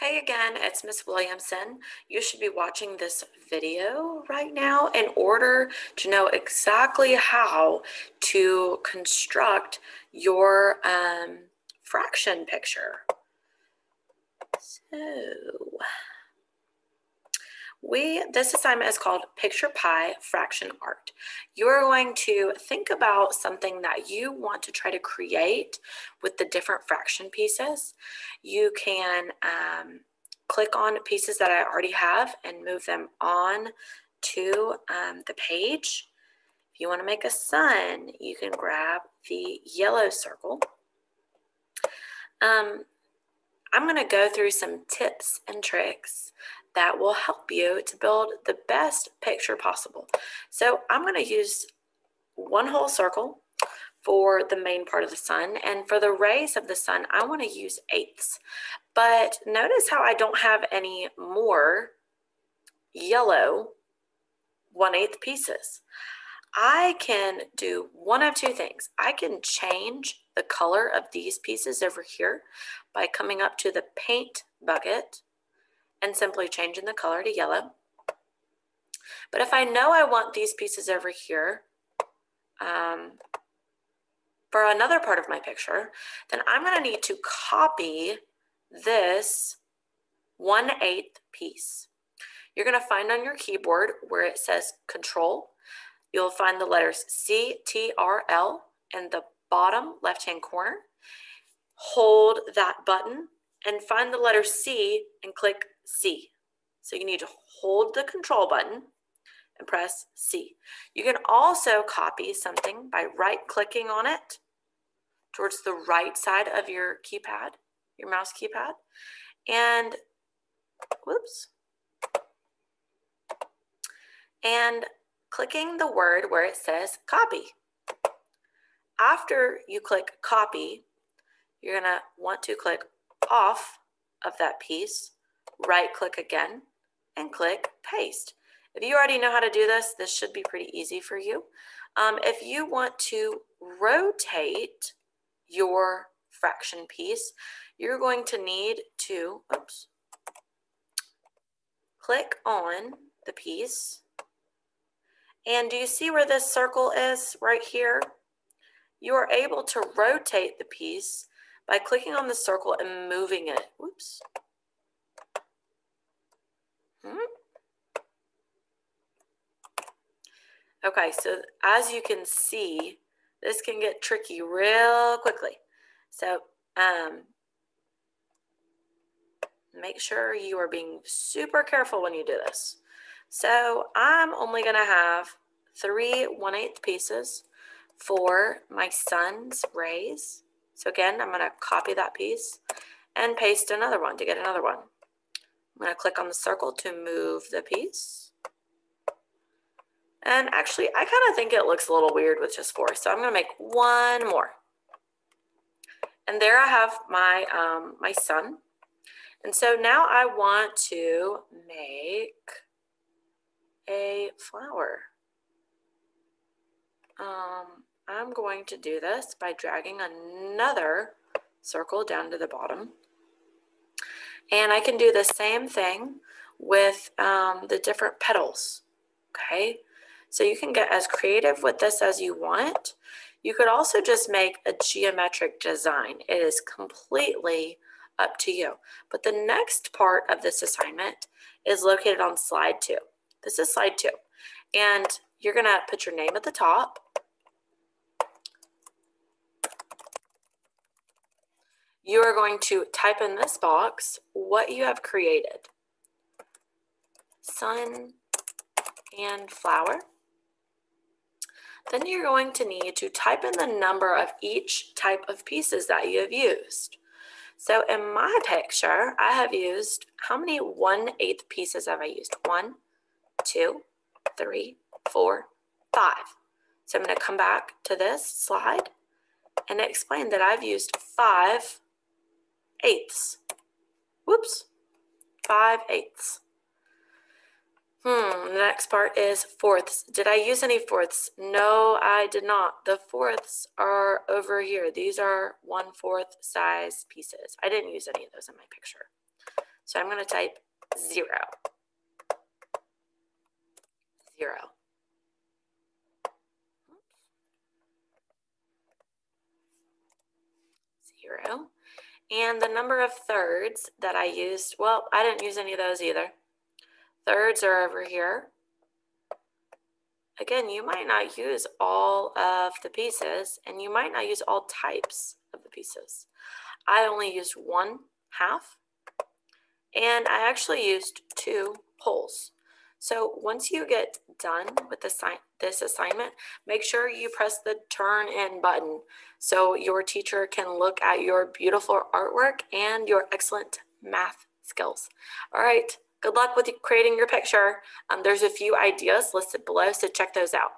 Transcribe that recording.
Hey again, it's Miss Williamson. You should be watching this video right now in order to know exactly how to construct your um, fraction picture. So, we this assignment is called Picture Pie Fraction Art. You are going to think about something that you want to try to create with the different fraction pieces. You can um, click on pieces that I already have and move them on to um, the page. If you want to make a sun, you can grab the yellow circle. Um, I'm going to go through some tips and tricks that will help you to build the best picture possible. So I'm going to use one whole circle for the main part of the sun. And for the rays of the sun, I want to use eighths. But notice how I don't have any more yellow one-eighth pieces. I can do one of two things. I can change the color of these pieces over here by coming up to the paint bucket and simply changing the color to yellow. But if I know I want these pieces over here um, for another part of my picture, then I'm going to need to copy this 1 8th piece. You're going to find on your keyboard where it says control, you'll find the letters C, T, R, L in the bottom left-hand corner. Hold that button and find the letter C and click C. So you need to hold the control button and press C. You can also copy something by right clicking on it towards the right side of your keypad, your mouse keypad, and whoops, and clicking the word where it says copy. After you click copy, you're gonna want to click off of that piece right click again and click paste. If you already know how to do this, this should be pretty easy for you. Um, if you want to rotate your fraction piece, you're going to need to, oops, click on the piece. And do you see where this circle is right here? You are able to rotate the piece by clicking on the circle and moving it. Whoops. Hmm? Okay, so as you can see, this can get tricky real quickly. So um, make sure you are being super careful when you do this. So I'm only going to have three 1 8 pieces for my sun's rays. So again, I'm going to copy that piece and paste another one to get another one. I'm going to click on the circle to move the piece. And actually, I kind of think it looks a little weird with just four. So I'm going to make one more. And there I have my, um, my sun. And so now I want to make a flower. Um, I'm going to do this by dragging another circle down to the bottom. And I can do the same thing with um, the different petals, okay? So you can get as creative with this as you want. You could also just make a geometric design. It is completely up to you. But the next part of this assignment is located on slide two. This is slide two. And you're gonna put your name at the top you are going to type in this box what you have created. Sun and flower. Then you're going to need to type in the number of each type of pieces that you have used. So in my picture, I have used, how many 1 8 pieces have I used? One, two, three, four, five. So I'm going to come back to this slide and explain that I've used five eighths. Whoops, five eighths. Hmm, the next part is fourths. Did I use any fourths? No, I did not. The fourths are over here. These are one fourth size pieces. I didn't use any of those in my picture. So I'm going to type zero. Zero. Zero. And the number of thirds that I used, well, I didn't use any of those either. Thirds are over here. Again, you might not use all of the pieces and you might not use all types of the pieces. I only used one half and I actually used two wholes. So once you get done with this, this assignment, make sure you press the turn in button so your teacher can look at your beautiful artwork and your excellent math skills. All right, good luck with creating your picture. Um, there's a few ideas listed below, so check those out.